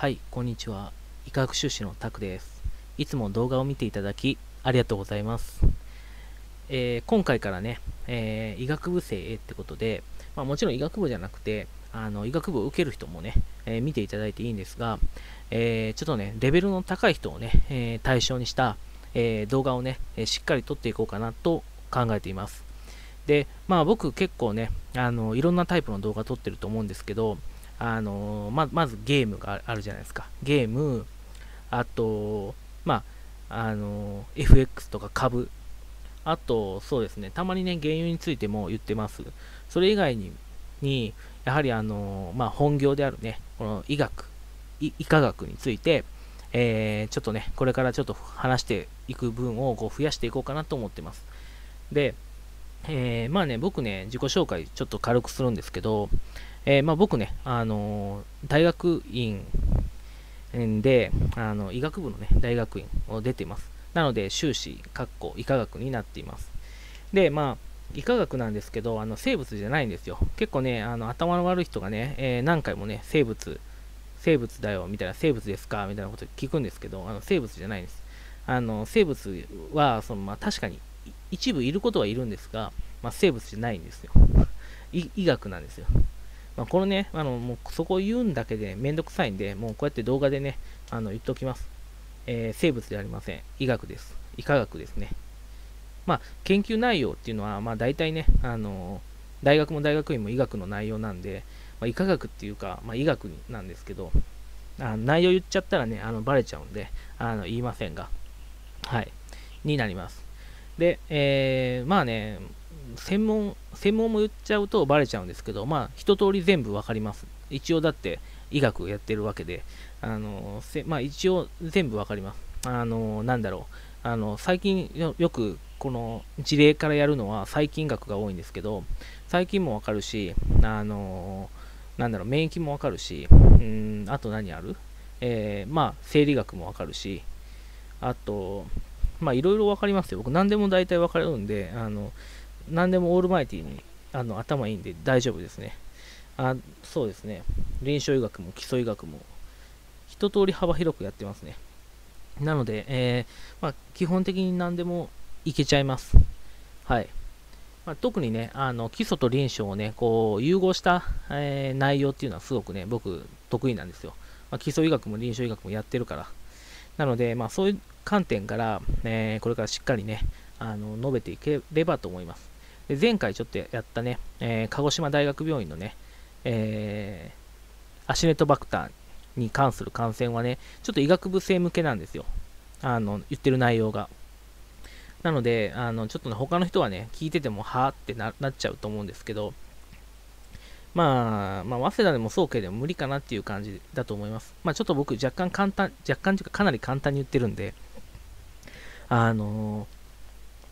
はい、こんにちは。医学修士のタクです。いつも動画を見ていただき、ありがとうございます。えー今回からね、えー医学部生へってことで、まあ、もちろん医学部じゃなくて、あの医学部を受ける人もね、えー見ていただいていいんですが、えちょっとね、レベルの高い人をね、え対象にした、え動画をね、えしっかり撮っていこうかなと考えています。で、まあ僕結構ね、あのいろんなタイプの動画撮ってると思うんですけど、あのままずゲームがあるじゃないですか。ゲーム、あと、まあ、あの FX とか株、あと、そうですね、たまにね、原油についても言ってます。それ以外に、にやはりあの、まあ、本業であるね、この医学、医科学について、えーちょっとね、これからちょっと話していく分をこう増やしていこうかなと思ってます。で、えーまあね、僕ね、自己紹介ちょっと軽くするんですけど、えーまあ、僕ね、あの大学院で、あの医学部のね、大学院を出ています。なので、修士、かっこ医科学になっています。で、まあ、医科学なんですけど、あの生物じゃないんですよ。結構ね、あの頭の悪い人がね、えー何回もね、生物、生物だよ、みたいな、生物ですかみたいなこと聞くんですけど、あの生物じゃないんです。あの生物は、そのまあ、確かに一部いることはいるんですが、まあ、生物じゃないんですよ。医学なんですよ。まあ、このね、あのもうそこを言うんだけでめんどくさいんで、もうこうやって動画でね、あの言っておきます。えー生物ではありません。医学です。医科学ですね。まあ、研究内容っていうのは、まあ、大体ね、あの大学も大学院も医学の内容なんで、まあ、医科学っていうか、まあ、医学なんですけど、あ内容言っちゃったらね、あのバレちゃうんで、あの言いませんが、はい、になります。で、えーまあね、専門、専門も言っちゃうとバレちゃうんですけど、まあ、一通り全部わかります。一応だって医学やってるわけで、あのせまあ、一応全部わかります。あのなんだろう、あの最近よよくこの事例からやるのは細菌学が多いんですけど、細菌もわかるし、あのなんだろう、免疫もわかるし、うんあと何ある？えーまあ、生理学もわかるし、あと、まあ、いろいろわかりますよ。僕、何でも大体わかるんで、あの、何でもオールマイティにあの頭いいんで大丈夫ですね。あそうですね。臨床医学も基礎医学も一通り幅広くやってますね。なので、えーまあ、基本的に何でもいけちゃいます。はい。まあ、特にね、あの基礎と臨床をね、こう融合した、えー内容っていうのはすごくね、僕得意なんですよ。まあ、基礎医学も臨床医学もやってるから。なので、まあ、そういう観点から、えーこれからしっかりね、あの述べていければと思います。で前回ちょっとやったね、えー鹿児島大学病院のね、えーアシネトバクターに関する感染はね、ちょっと医学部生向けなんですよ。あの言ってる内容が。なので、あのちょっとね、他の人はね、聞いてても、はーってなっちゃうと思うんですけど、まあ、まあ、早稲田でも早慶でも無理かなっていう感じだと思います。まあ、ちょっと僕、若干簡単、若干というか、かなり簡単に言ってるんで、あの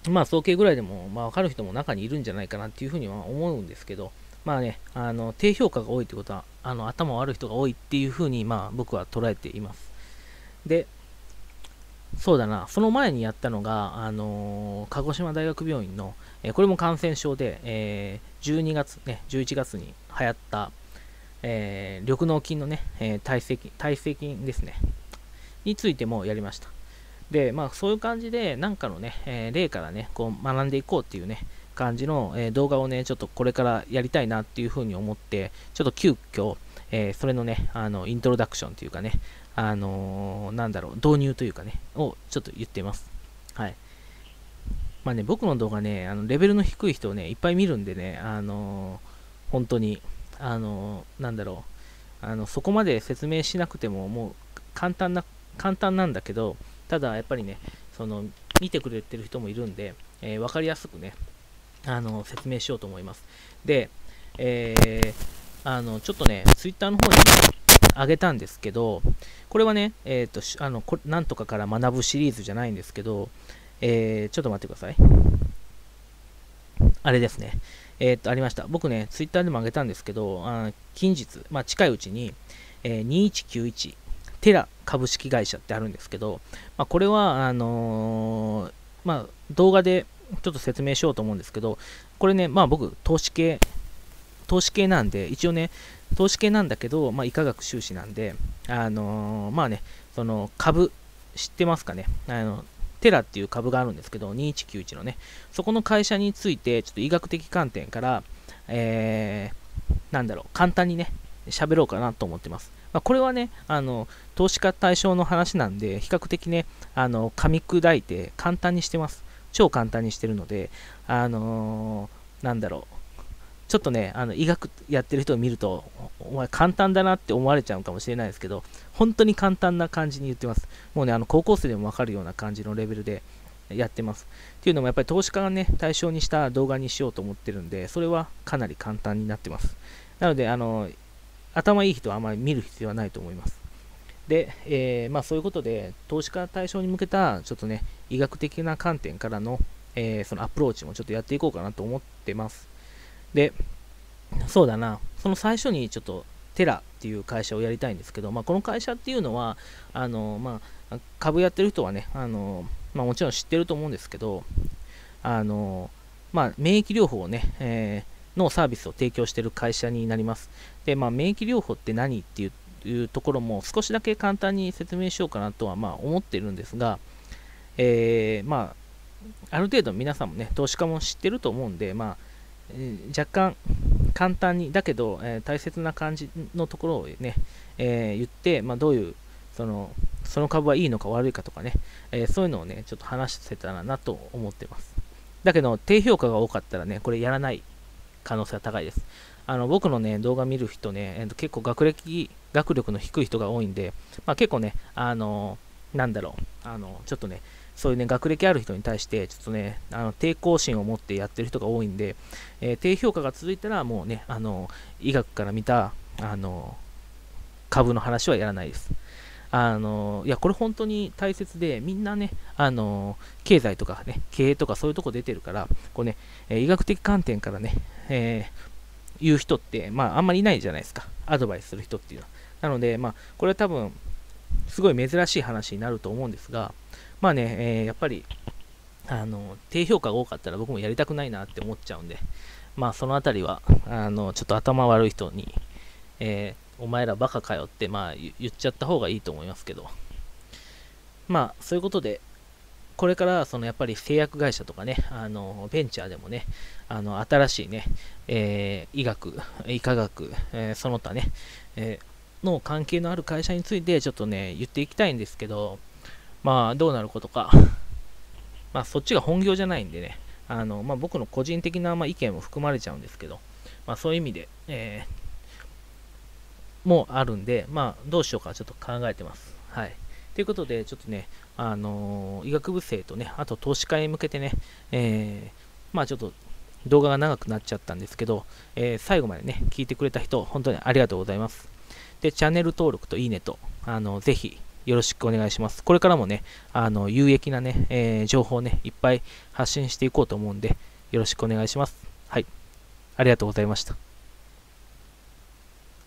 まあ、早慶ぐらいでも、まあ、分かる人も中にいるんじゃないかなっていうふうには思うんですけど、まあね、あの低評価が多いってことは、あの頭悪い人が多いっていうふうに、まあ、僕は捉えています。で、そうだな、その前にやったのが、あの鹿児島大学病院の、えーこれも感染症で、えー12月、ね、11月に流行った、えー緑膿菌のね、えー耐性菌、耐性菌ですね、についてもやりました。で、まあ、そういう感じで、なんかのね、えー例からね、こう学んでいこうっていうね、感じの、えー動画をね、ちょっとこれからやりたいなっていうふうに思って、ちょっと急遽、えーそれのね、あの、イントロダクションというかね、あのーなんだろう、導入というかね、をちょっと言っています。はい。まあね、僕の動画ね、あのレベルの低い人をね、いっぱい見るんでね、あのー本当に、あのーなんだろう、あの、そこまで説明しなくても、もう簡単な、簡単なんだけど、ただやっぱりね、その、見てくれてる人もいるんで、えーわかりやすくね、あの説明しようと思います。で、えーあのちょっとね、ツイッターの方に上げたんですけど、これはね、えーとあのこなんとかから学ぶシリーズじゃないんですけど、えーちょっと待ってください。あれですね。えーと、ありました。僕ね、ツイッターでも上げたんですけど、あ近日、まあ、近いうちに、えー2191テラ株式会社ってあるんですけど、まあ、これは、あのーまあ、動画でちょっと説明しようと思うんですけど、これね、まあ僕、投資系、投資系なんで、一応ね、投資系なんだけど、まあ、医科学修士なんで、あのー、まあね、その株、知ってますかね？あの、テラっていう株があるんですけど、2191のね、そこの会社について、ちょっと医学的観点から、えー、なんだろう、簡単にね、喋ろうかなと思ってます。まあ、これはね、あの、投資家対象の話なんで、比較的ね、あの、噛み砕いて簡単にしてます。超簡単にしてるので、あのー、なんだろう。ちょっとね、あの医学やってる人を見ると、お前簡単だなって思われちゃうかもしれないですけど、本当に簡単な感じに言ってます。もうね、あの高校生でもわかるような感じのレベルでやってます。っていうのもやっぱり投資家がね、対象にした動画にしようと思ってるんで、それはかなり簡単になってます。なので、あの、頭いい人はあまり見る必要はないと思います。で、えー、まあ、そういうことで、投資家対象に向けた、ちょっとね、医学的な観点からの、えー、そのアプローチもちょっとやっていこうかなと思ってます。で、そうだな、その最初にちょっとテラっていう会社をやりたいんですけど、まあ、この会社っていうのは、あのまあ、株やってる人はね、あのまあ、もちろん知ってると思うんですけど、あのま、免疫療法をね、えー、のサービスを提供している会社になります。で、まあ、免疫療法って何っていうところも少しだけ簡単に説明しようかなとはまあ思ってるんですが、えー、まあ、ある程度皆さんもね、投資家も知ってると思うんで、まあ、若干簡単に、だけど、えー、大切な感じのところをね、えー、言って、まあ、どういうその、その株はいいのか悪いかとかね、えー、そういうのをね、ちょっと話せたらなと思ってます。だけど、低評価が多かったらね、これやらない可能性は高いです。あの僕のね、動画見る人ね、えー、結構学歴、学力の低い人が多いんで、まあ、結構ね、あのなんだろう、あのちょっとね、そういうね、学歴ある人に対して、ちょっとね、あの抵抗心を持ってやってる人が多いんで、えー、低評価が続いたら、もうね、あの、医学から見た、あの、株の話はやらないです。あの、いや、これ本当に大切で、みんなね、あの、経済とかね、経営とかそういうとこ出てるから、こうね、え医学的観点からね、えー、言う人って、まあ、あんまりいないじゃないですか。アドバイスする人っていうのは。なので、まあ、これは多分、すごい珍しい話になると思うんですが、まあね、えー、やっぱり、あの、低評価が多かったら僕もやりたくないなって思っちゃうんで、まあそのあたりは、あの、ちょっと頭悪い人に、えー、お前らバカかよって、まあ言っちゃった方がいいと思いますけど、まあそういうことで、これからそのやっぱり製薬会社とかね、あのベンチャーでもね、あの新しいね、えー、医学、医科学、えー、その他ね、えー、の関係のある会社についてちょっとね、言っていきたいんですけど、まあ、どうなることか。まあ、そっちが本業じゃないんでね、あの、まあ、僕の個人的な、まあ、意見も含まれちゃうんですけど、まあ、そういう意味で、えー、もあるんで、まあ、どうしようかちょっと考えてます。はい。ということで、ちょっとね、あのー、医学部生とね、あと投資家へ向けてね、えー、まあちょっと動画が長くなっちゃったんですけど、えー、最後までね、聞いてくれた人、本当にありがとうございます。で、チャンネル登録といいねと、あの、ぜひ、よろしくお願いします。これからもね、あの、有益なね、えー、情報をね、いっぱい発信していこうと思うんで、よろしくお願いします。はい。ありがとうございました。